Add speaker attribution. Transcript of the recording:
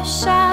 Speaker 1: the shadow